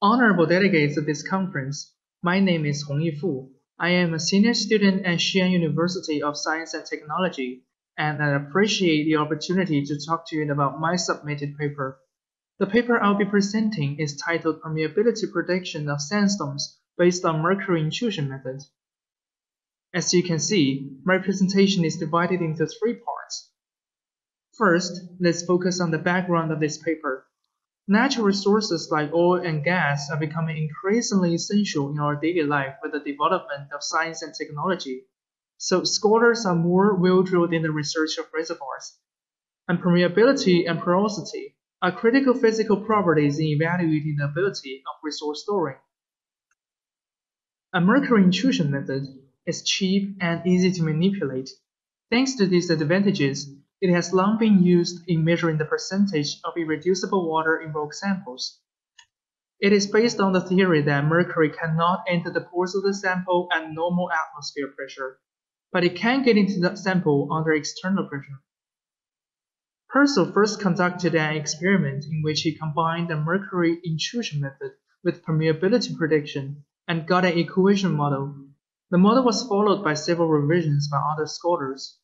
Honorable delegates of this conference, my name is Hongyi Fu. I am a senior student at Xi'an University of Science and Technology, and I appreciate the opportunity to talk to you about my submitted paper. The paper I'll be presenting is titled Permeability Prediction of Sandstones based on mercury intrusion method. As you can see, my presentation is divided into three parts. First, let's focus on the background of this paper. Natural resources like oil and gas are becoming increasingly essential in our daily life with the development of science and technology. So scholars are more well-drilled in the research of reservoirs. And permeability and porosity are critical physical properties in evaluating the ability of resource storing. A mercury intrusion method is cheap and easy to manipulate. Thanks to these advantages, it has long been used in measuring the percentage of irreducible water in rock samples. It is based on the theory that mercury cannot enter the pores of the sample at normal atmosphere pressure, but it can get into the sample under external pressure. Purcell first conducted an experiment in which he combined the mercury intrusion method with permeability prediction and got an equation model. The model was followed by several revisions by other scholars.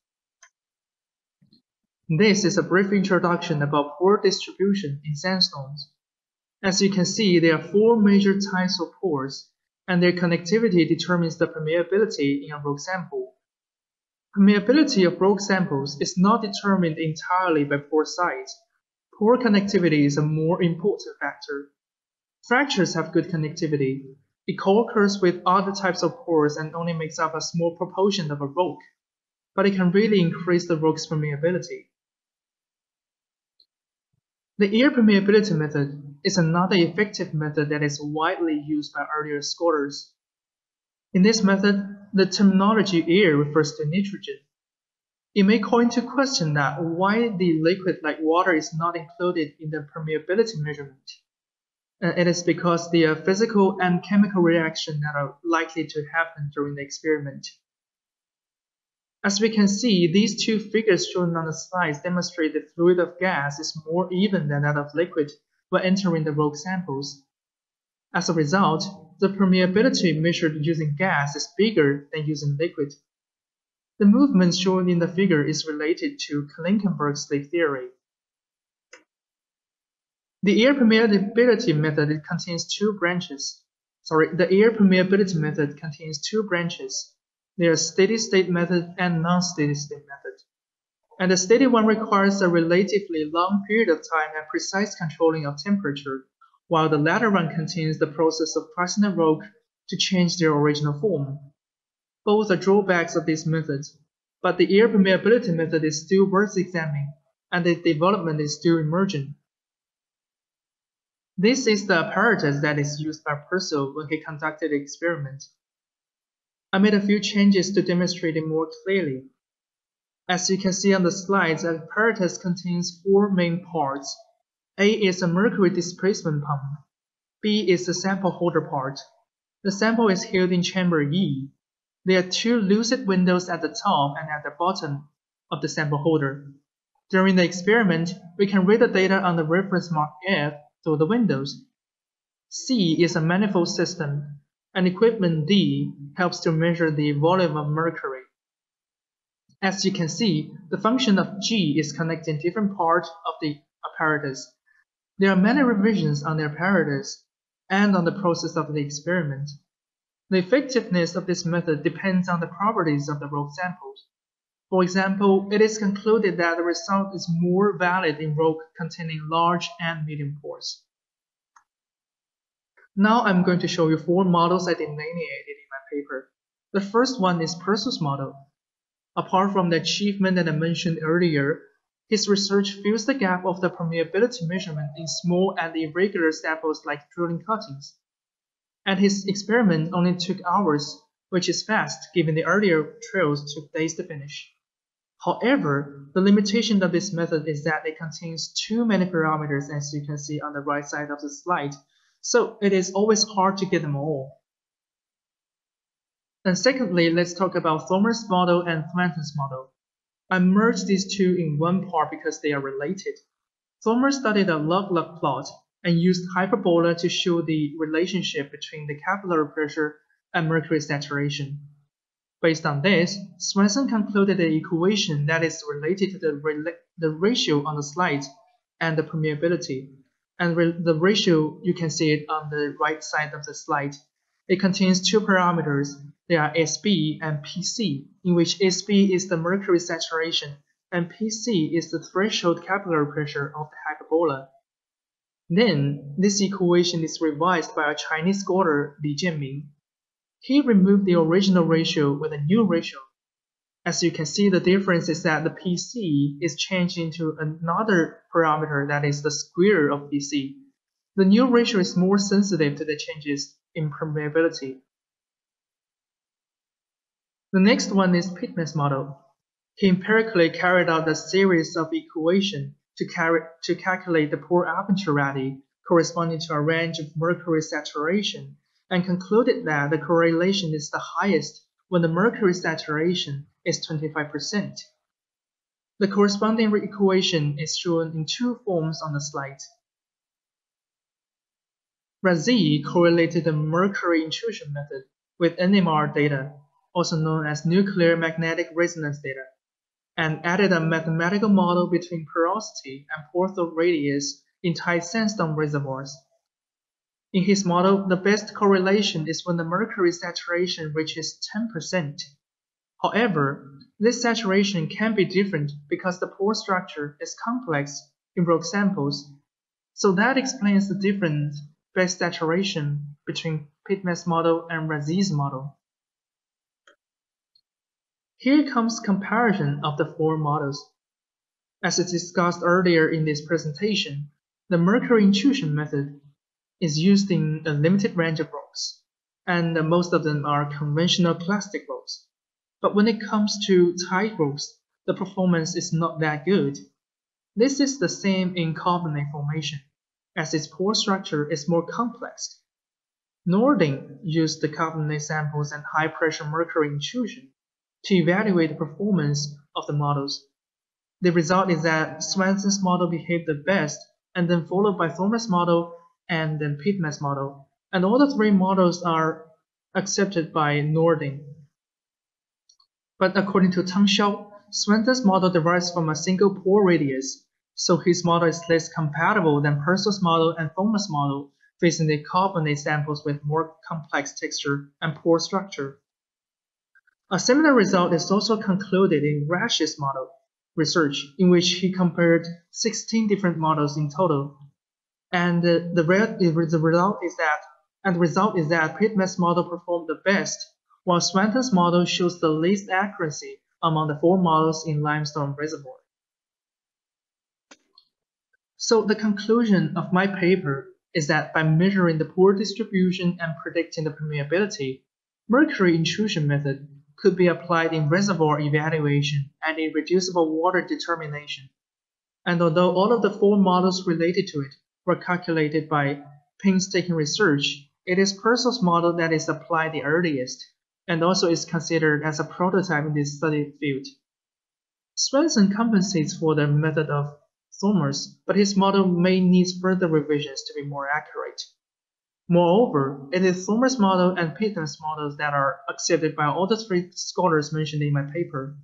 This is a brief introduction about pore distribution in sandstones. As you can see, there are four major types of pores, and their connectivity determines the permeability in a rock sample. Permeability of rock samples is not determined entirely by pore size. Pore connectivity is a more important factor. Fractures have good connectivity. It co-occurs with other types of pores and only makes up a small proportion of a rock, but it can really increase the rock's permeability. The air permeability method is another effective method that is widely used by earlier scholars. In this method, the terminology air refers to nitrogen. It may call into question that why the liquid like water is not included in the permeability measurement. It is because the uh, physical and chemical reaction that are likely to happen during the experiment. As we can see, these two figures shown on the slides demonstrate the fluid of gas is more even than that of liquid when entering the rock samples. As a result, the permeability measured using gas is bigger than using liquid. The movement shown in the figure is related to Klinkenberg's slip theory. The air permeability method contains two branches. Sorry, the air permeability method contains two branches. They are steady-state method and non-steady-state method. And the steady one requires a relatively long period of time and precise controlling of temperature, while the latter one contains the process of pressing the rock to change their original form. Both are drawbacks of this method, but the air permeability method is still worth examining, and the development is still emerging. This is the apparatus that is used by Purcell when he conducted the experiment. I made a few changes to demonstrate it more clearly. As you can see on the slides, the apparatus contains four main parts. A is a mercury displacement pump. B is the sample holder part. The sample is held in chamber E. There are two lucid windows at the top and at the bottom of the sample holder. During the experiment, we can read the data on the reference mark F through the windows. C is a manifold system and equipment D helps to measure the volume of mercury. As you can see, the function of G is connecting different parts of the apparatus. There are many revisions on the apparatus and on the process of the experiment. The effectiveness of this method depends on the properties of the rock samples. For example, it is concluded that the result is more valid in rock containing large and medium pores. Now I'm going to show you four models I delineated in my paper. The first one is Purcell's model. Apart from the achievement that I mentioned earlier, his research fills the gap of the permeability measurement in small and irregular samples like drilling cuttings. And his experiment only took hours, which is fast given the earlier trials took days to finish. However, the limitation of this method is that it contains too many parameters as you can see on the right side of the slide so it is always hard to get them all. And secondly, let's talk about Thomeer's model and Thornton's model. I merged these two in one part because they are related. Thomeer studied a log-log plot, and used hyperbola to show the relationship between the capillary pressure and mercury saturation. Based on this, Swanson concluded the equation that is related to the, the ratio on the slide and the permeability. And the ratio, you can see it on the right side of the slide. It contains two parameters. They are SB and PC, in which SB is the mercury saturation and PC is the threshold capillary pressure of the hyperbola. Then, this equation is revised by a Chinese scholar Li Jianming he removed the original ratio with a new ratio. As you can see, the difference is that the PC is changed into another parameter that is the square of PC. The new ratio is more sensitive to the changes in permeability. The next one is Pittman's model. He empirically carried out a series of equations to, to calculate the pore aperture radius corresponding to a range of mercury saturation and concluded that the correlation is the highest when the mercury saturation is 25%. The corresponding equation is shown in two forms on the slide. Razi correlated the mercury intrusion method with NMR data, also known as nuclear magnetic resonance data, and added a mathematical model between porosity and pore radius in tight sandstone reservoirs in his model, the best correlation is when the mercury saturation reaches 10%. However, this saturation can be different because the pore structure is complex in rock samples, so that explains the different best saturation between Pittman's model and Razi's model. Here comes comparison of the four models. As discussed earlier in this presentation, the mercury intrusion method is used in a limited range of rocks, and most of them are conventional clastic rocks. But when it comes to tight rocks, the performance is not that good. This is the same in carbonate formation, as its pore structure is more complex. Nording used the carbonate samples and high-pressure mercury intrusion to evaluate the performance of the models. The result is that Swanson's model behaved the best, and then followed by Thomeer's model and then Pittman's model. And all the three models are accepted by Nording. But according to Tang Xiao, Swanson's model derives from a single pore radius, so his model is less compatible than Purcell's model and Thomeer's model, facing the carbonate samples with more complex texture and pore structure. A similar result is also concluded in Rash's model research, in which he compared 16 different models in total and the, the, result is that and the result is that Pittman's model performed the best, while Swanson's model shows the least accuracy among the four models in limestone reservoir. So the conclusion of my paper is that by measuring the pore distribution and predicting the permeability, mercury intrusion method could be applied in reservoir evaluation and irreducible water determination. And although all of the four models related to it were calculated by painstaking research, it is Purcell's model that is applied the earliest, and also is considered as a prototype in this study field. Swanson compensates for the method of Thomeer's, but his model may need further revisions to be more accurate. Moreover, it is Thomeer's model and Pittman's models that are accepted by all the three scholars mentioned in my paper.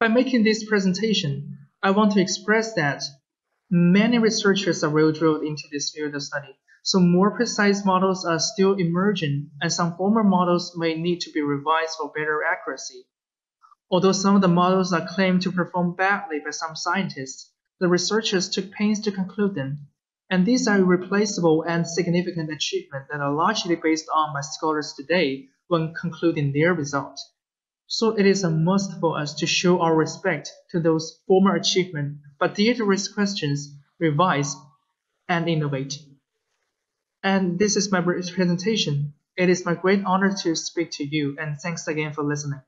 By making this presentation, I want to express that Many researchers are well drilled into this field of study, so more precise models are still emerging, and some former models may need to be revised for better accuracy. Although some of the models are claimed to perform badly by some scientists, the researchers took pains to conclude them, and these are irreplaceable and significant achievements that are largely based on by scholars today when concluding their results. So it is a must for us to show our respect to those former achievements, but dare to raise questions, revise, and innovate. And this is my presentation. It is my great honor to speak to you, and thanks again for listening.